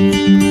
Música